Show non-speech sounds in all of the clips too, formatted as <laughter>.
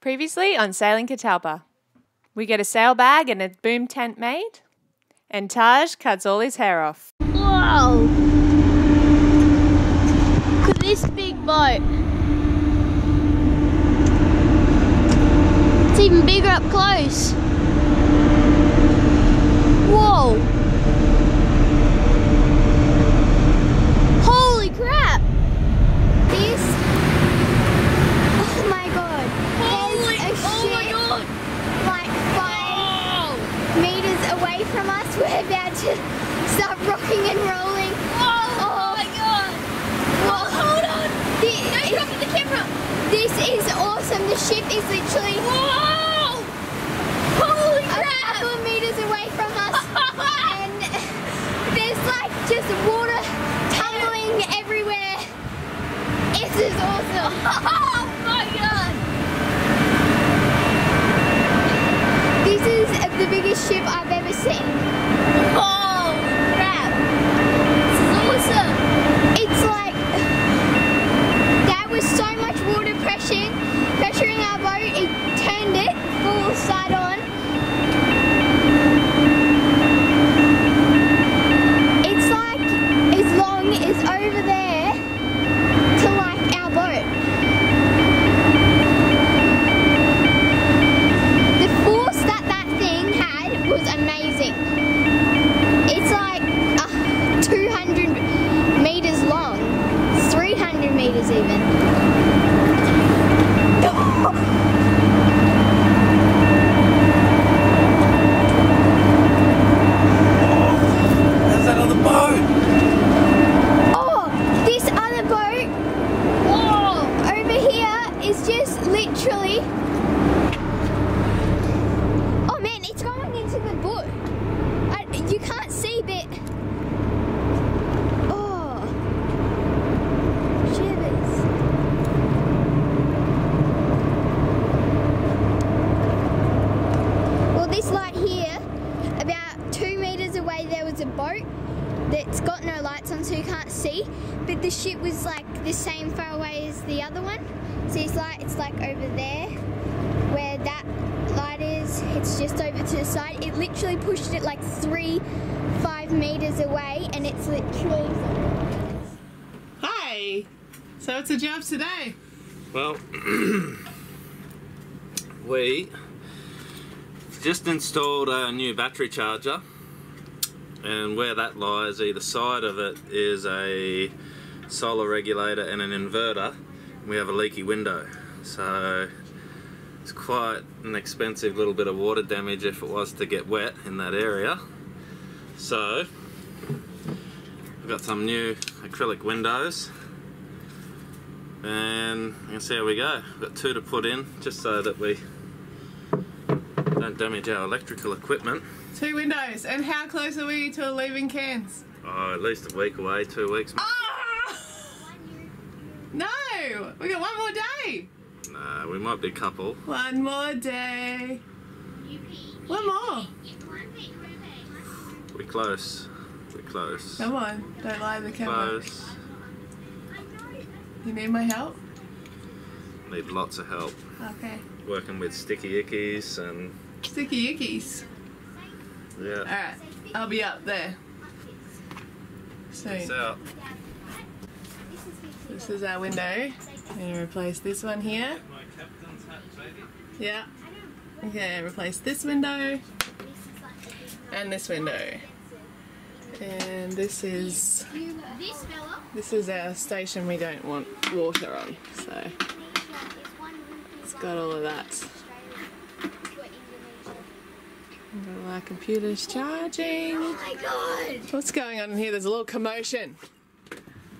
Previously on Sailing Catalpa, we get a sail bag and a boom tent made, and Taj cuts all his hair off. Whoa! Look at this big boat. It's even bigger up close. 300 a boat that's got no lights on, so you can't see. But the ship was like the same far away as the other one. So it's like, it's like over there, where that light is. It's just over to the side. It literally pushed it like three, five meters away, and it's literally. Hi. So what's the job today? Well, <clears throat> we just installed a new battery charger, and where that lies, either side of it is a solar regulator and an inverter. We have a leaky window, so it's quite an expensive little bit of water damage if it was to get wet in that area. So, we've got some new acrylic windows and you can see how we go. We've got two to put in just so that we don't damage our electrical equipment. Two windows. And how close are we to leaving Cairns? Oh, at least a week away, two weeks. Ah! No! We got one more day! Nah, we might be a couple. One more day. One more. We're close. We're close. Come on. Don't lie to the camera. Close. You need my help? Need lots of help. Okay. Working with sticky ickies and Sticky ickies. yeah. Alright. I'll be up there. Peace So out. this is our window. I'm gonna replace this one here. Yeah. Okay, replace this window and this window. And this is this is our station we don't want water on. So it's got all of that. Got our computers charging. Oh my god! What's going on in here? There's a little commotion.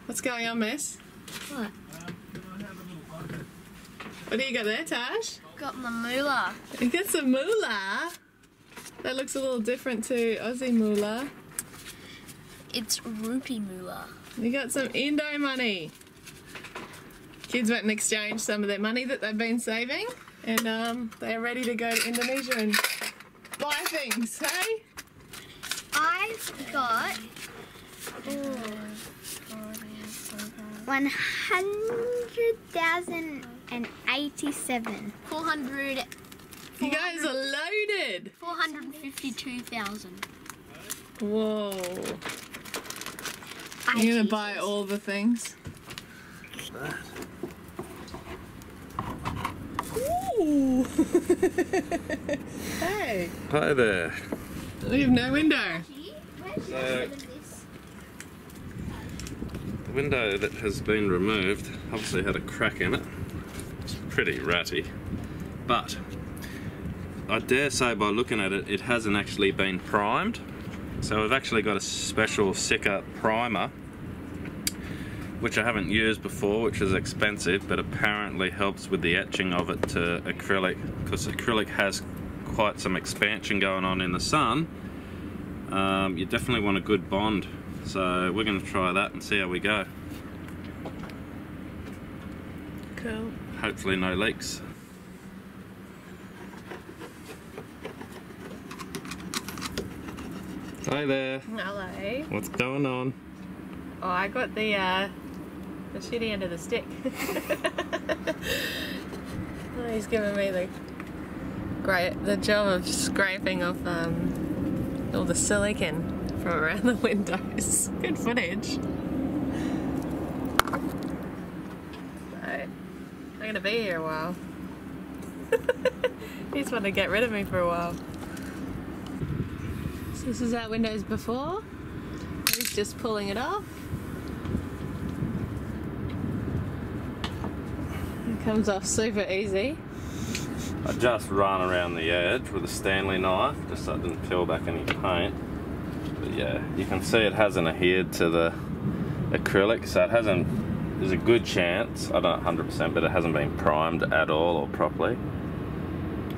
What's going on, miss? What? What do you got there, Tash? Got my moolah. You get some moolah. That looks a little different to Aussie moolah. It's rupee moolah. We got some Indo money. Kids went and exchanged some of their money that they've been saving, and um, they're ready to go to Indonesia and buy things. Hey, I've got one hundred thousand and eighty-seven. 400, you guys are loaded. 452,000. Whoa! You're gonna buy all the things. Ooh! <laughs> hey, Hi there. we have no window. So, the window that has been removed obviously had a crack in it. It's pretty ratty. But I dare say by looking at it, it hasn't actually been primed. So we've actually got a special Sika primer, which I haven't used before, which is expensive, but apparently helps with the etching of it to acrylic, because acrylic has quite some expansion going on in the sun um, you definitely want a good bond. So we're going to try that and see how we go. Cool. Hopefully no leaks. Hi there. Hello. What's going on? Oh, I got the uh, the shitty end of the stick. <laughs> oh, he's giving me the great the job of scraping off um, all the silicon from around the windows. <laughs> Good footage. I'm gonna be here a while. <laughs> He's wanted to get rid of me for a while. So this is our windows before. He's just pulling it off. It comes off super easy. I just ran around the edge with a Stanley knife just so it didn't peel back any paint. But yeah, you can see it hasn't adhered to the acrylic, so it hasn't. There's a good chance, I don't 100%, but it hasn't been primed at all or properly.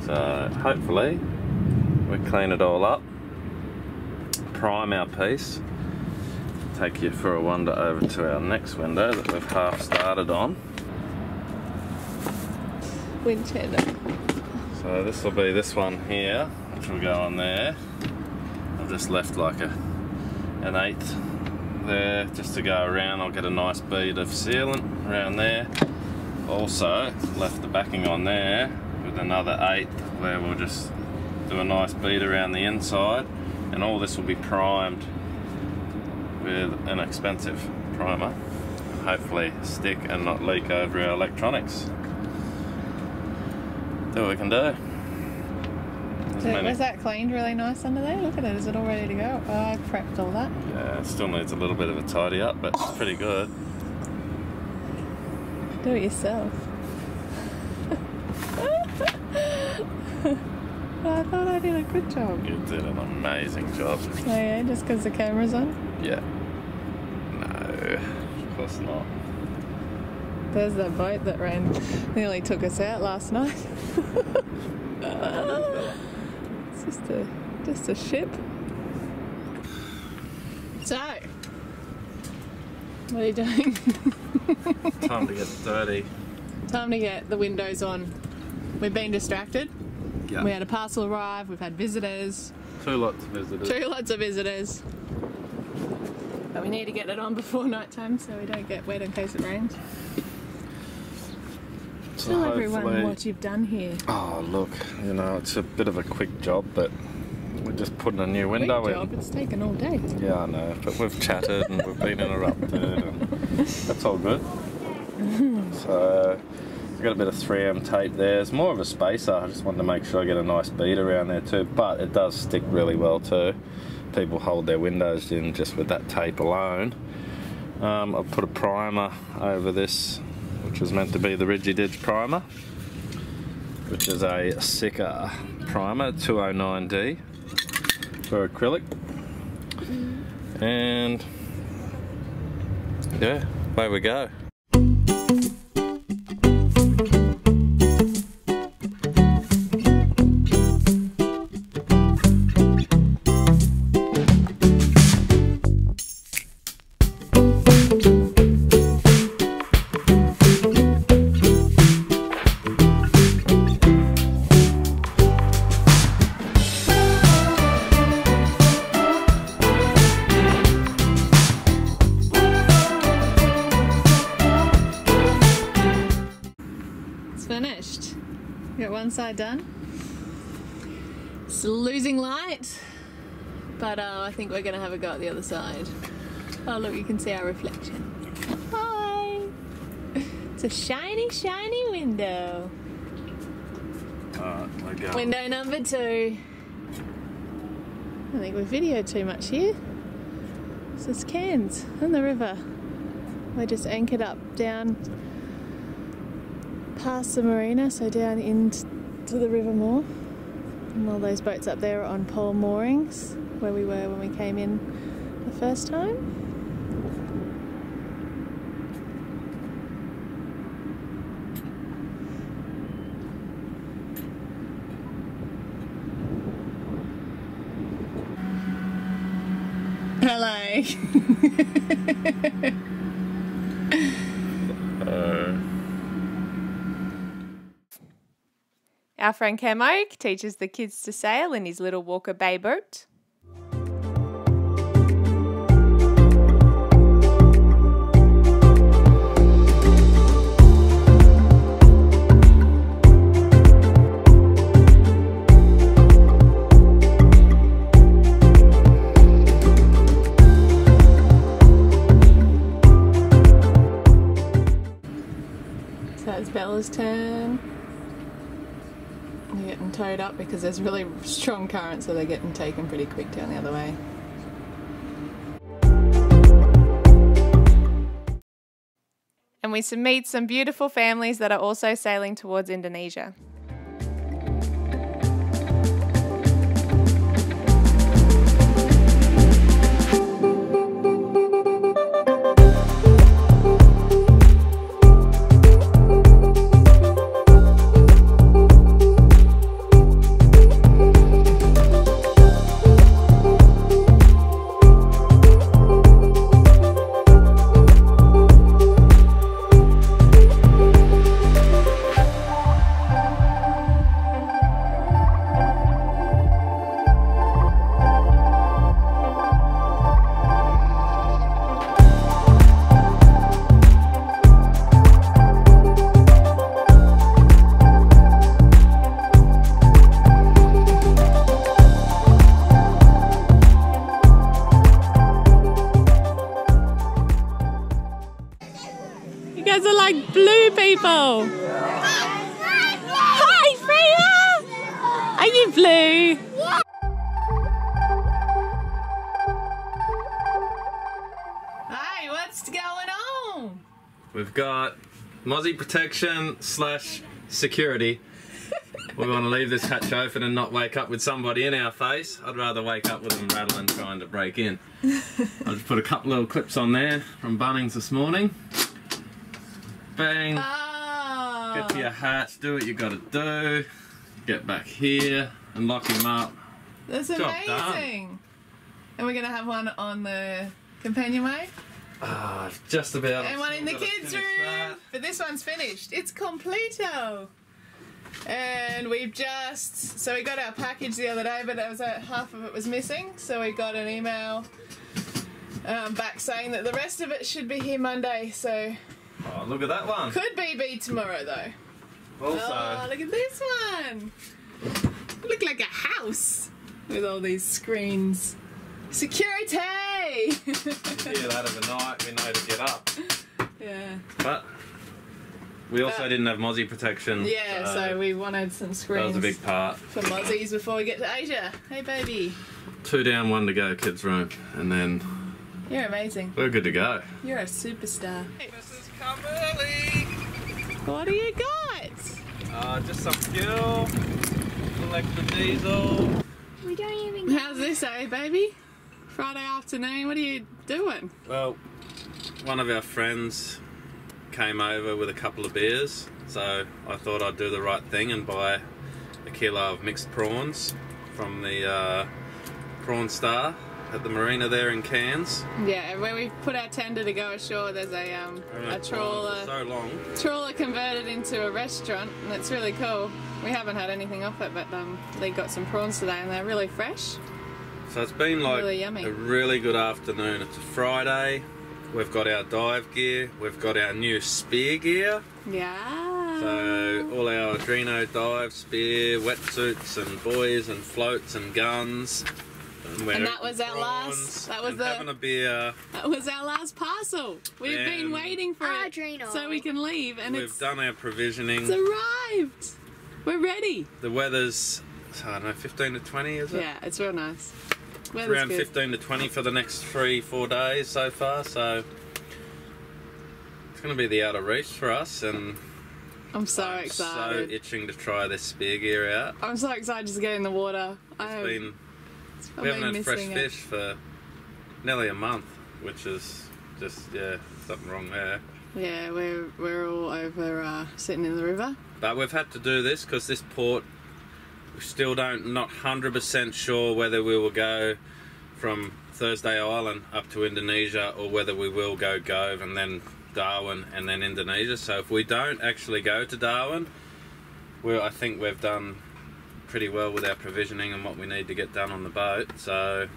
So hopefully we clean it all up, prime our piece, take you for a wander over to our next window that we've half started on. Winchester. So this will be this one here, which will go on there. I've just left like a an eighth there just to go around. I'll get a nice bead of sealant around there. Also left the backing on there with another eighth where we'll just do a nice bead around the inside and all this will be primed with an expensive primer. Hopefully stick and not leak over our electronics. Do what we can do. So, was that cleaned really nice under there? Look at it, is it all ready to go? Oh, I prepped all that. Yeah, it still needs a little bit of a tidy up, but it's pretty good. Do it yourself. <laughs> I thought I did a good job. You did an amazing job. Oh yeah, just because the camera's on. Yeah. No, of course not. There's that boat that ran, nearly took us out last night. <laughs> it's just a, just a ship. So, what are you doing? <laughs> Time to get dirty. Time to get the windows on. We've been distracted. Yeah. We had a parcel arrive. We've had visitors. Two lots of visitors. Two lots of visitors. But we need to get it on before <laughs> night time so we don't get wet in case it rains. So Tell everyone what you've done here. Oh, look, you know, it's a bit of a quick job, but we're just putting a new window in. job. It's taken all day. Yeah, I know, but we've chatted and we've been interrupted, and that's all good. <laughs> So, I've got a bit of 3M tape there. It's more of a spacer. I just wanted to make sure I get a nice bead around there too, but it does stick really well too. People hold their windows in just with that tape alone. Um, I've put a primer over this, which was meant to be the Rigiditch primer, which is a Sika primer 209D for acrylic. Mm-hmm. And yeah, away we go. Side done. It's losing light, but uh, I think we're gonna have a go at the other side. Oh look, you can see our reflection. Hi! It's a shiny, shiny window. We're. Window number two. I think we've videoed too much here. This is Cairns and the river. We're just anchored up down past the marina, so down into the river more. And all those boats up there are on pole moorings, where we were when we came in the first time. Hello. <laughs> Our friend Camo teaches the kids to sail in his little Walker Bay boat. Because there's really strong current, so they're getting taken pretty quick down the other way. And we meet some beautiful families that are also sailing towards Indonesia. Mozzie protection slash security. We want to leave this hatch open and not wake up with somebody in our face. I'd rather wake up with them rattling trying to break in. I'll just put a couple little clips on there from Bunnings this morning. Bang. Oh. Get to your hatch, do what you gotta do. Get back here and lock him up. That's Job amazing. And we're gonna have one on the companionway Ah, just about. and one in the kids' room. that. But this one's finished. It's completo. And we've just so we got our package the other day, but it was uh, half of it was missing. So we got an email um, back saying that the rest of it should be here Monday. So Oh, look at that one. could be be tomorrow though. Also, Oh, look at this one. Look like a house with all these screens. Security! Hear that overnight, we know to get up. yeah. But we also Uh, didn't have Mozzie protection. Yeah, so we wanted some screens. that was a big part. for mozzies before we get to Asia. Hey, baby. Two down, one to go, kids' room, and then You're amazing. we're good to go. You're a superstar. Mrs. Come early. What do you got? Uh, just some fuel, collect the diesel. We don't even How's this, eh, baby? Friday afternoon, what are you doing? Well, one of our friends came over with a couple of beers, so I thought I'd do the right thing and buy a kilo of mixed prawns from the uh, Prawn Star at the marina there in Cairns. Yeah, where we put our tender to go ashore, there's a um a trawler So long. trawler converted into a restaurant, and it's really cool. We haven't had anything off it, but um, they got some prawns today, and they're really fresh. So it's been like Really a really good afternoon. It's a Friday. We've got our dive gear. We've got our new spear gear. Yeah. So all our Adreno dive, spear, wetsuits and buoys and floats and guns. And, And that was our last- that was and the- having a beer. That was our last parcel. We've been waiting for it Adreno. so we can leave, and We've it's, done our provisioning. it's arrived. We're ready. The weather's I don't know, 15 to 20 is it? Yeah, it's real nice. Weather's Around good. 15 to 20 for the next three, four days so far. So it's going to be the outer reach for us, and I'm so I'm excited. so itching to try this spear gear out. I'm so excited to get in the water. I have, been I've we haven't had fresh missing fish for nearly a month, which is just yeah something wrong there. Yeah, we're we're all over uh, sitting in the river. But we've had to do this because this port, we still don't not hundred percent sure whether we will go from Thursday Island up to Indonesia or whether we will go Gove and then Darwin and then Indonesia. So if we don't actually go to Darwin, well, I think we've done pretty well with our provisioning and what we need to get done on the boat. So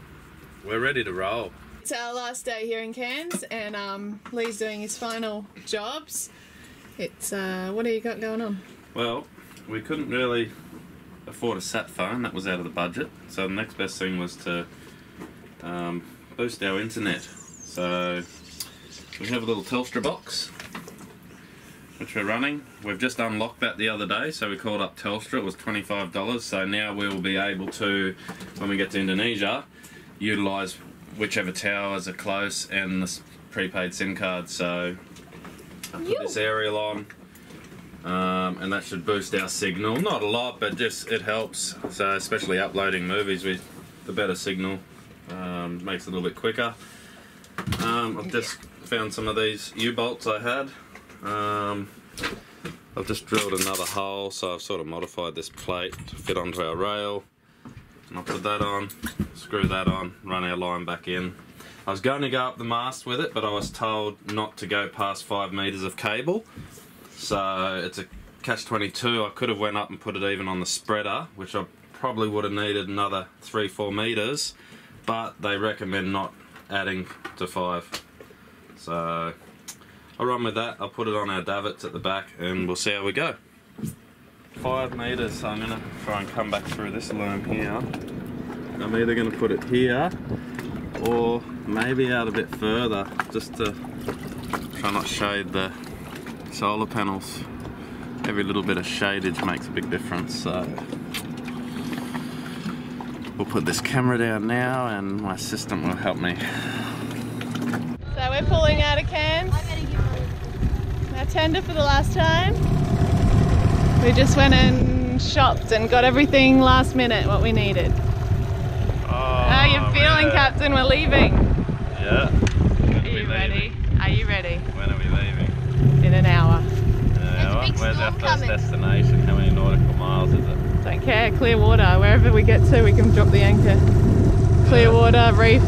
we're ready to roll. It's our last day here in Cairns, and um, Lee's doing his final jobs. It's uh, what do you got going on? Well, we couldn't really afford a sat phone, that was out of the budget. So the next best thing was to um, boost our internet. So we have a little Telstra box which we're running. We've just unlocked that the other day, so we called up Telstra. It was $25. So now we will be able to, when we get to Indonesia, utilise whichever towers are close and the prepaid SIM card. So I put this aerial on um, and that should boost our signal. Not a lot, but just it helps. So especially uploading movies with the better signal um, makes it a little bit quicker. Um, I've just found some of these U-bolts I had. Um, I've just drilled another hole, so I've sort of modified this plate to fit onto our rail. And I'll put that on, screw that on, run our line back in. I was going to go up the mast with it, but I was told not to go past five metres of cable. So it's a catch 22. I could have went up and put it even on the spreader, which I probably would have needed another three, four meters. But they recommend not adding to five. So I'll run with that. I'll put it on our davits at the back, and we'll see how we go. Five meters. So I'm gonna try and come back through this loom here. I'm either gonna put it here, or maybe out a bit further, just to try not shade the solar panels. Every little bit of shadage makes a big difference, so we'll put this camera down now and my assistant will help me. So we're pulling out of Cairns. Our tender for the last time. We just went and shopped and got everything last minute what we needed. How are you oh, feeling, Captain? We're leaving. Yeah. Are you ready? Are you ready? When are we leaving? In an hour. Uh, where's our first coming. destination? How many nautical miles is it? Don't care. Clear water. Wherever we get to, we can drop the anchor. Clear water, reef.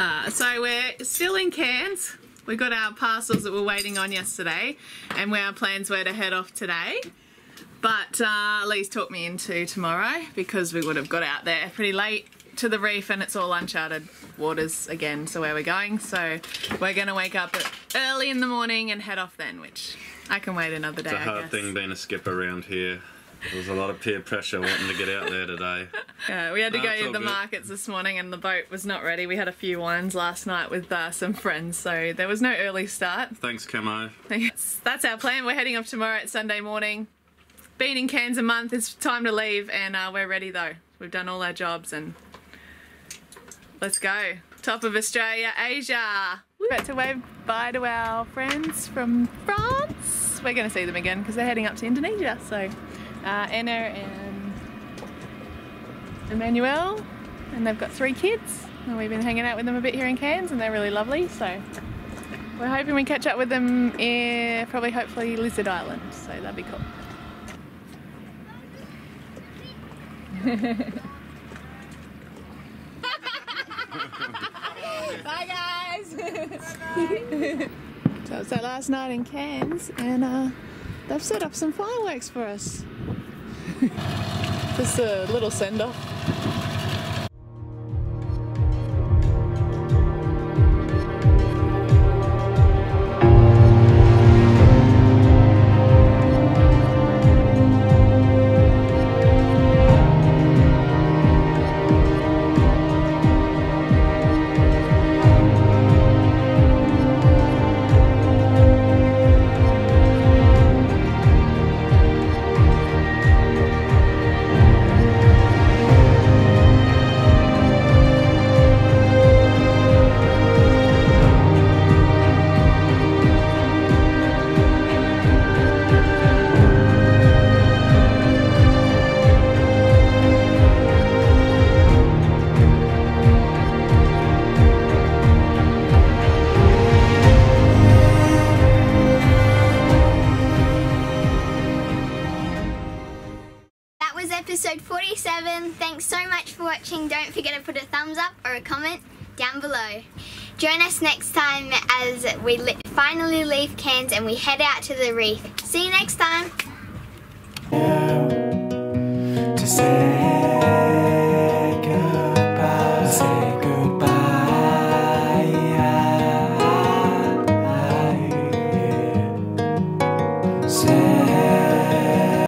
Uh, so we're still in Cairns. We got our parcels that we're waiting on yesterday, and where our plans were to head off today. But uh, Lee's talked me into tomorrow because we would have got out there pretty late to the reef and it's all uncharted waters again. So where we're going, so we're going to wake up early in the morning and head off then, which I can wait another day. It's a hard thing being a skipper around here. There was a lot of peer pressure wanting to get out there today. <laughs> Yeah, we had to No, go to the good. markets this morning and the boat was not ready. We had a few wines last night with uh, some friends, so there was no early start. Thanks, Camo. That's, that's our plan. We're heading off tomorrow at Sunday morning. Been in Cairns a month, it's time to leave, and uh, we're ready though. We've done all our jobs and let's go. Top of Australia, Asia. About to wave bye to our friends from France. We're going to see them again because they're heading up to Indonesia. So, uh, Anna and Emmanuel, and they've got three kids. And we've been hanging out with them a bit here in Cairns, and they're really lovely. So, we're hoping we catch up with them in probably, hopefully, Lizard Island. So that'd be cool. <laughs> <laughs> Bye guys. <laughs> so it's our last night in Cairns, and uh, they've set up some fireworks for us. <laughs> Just a little send off. Comment down below. Join us next time as we finally leave Cairns and we head out to the reef. See you next time.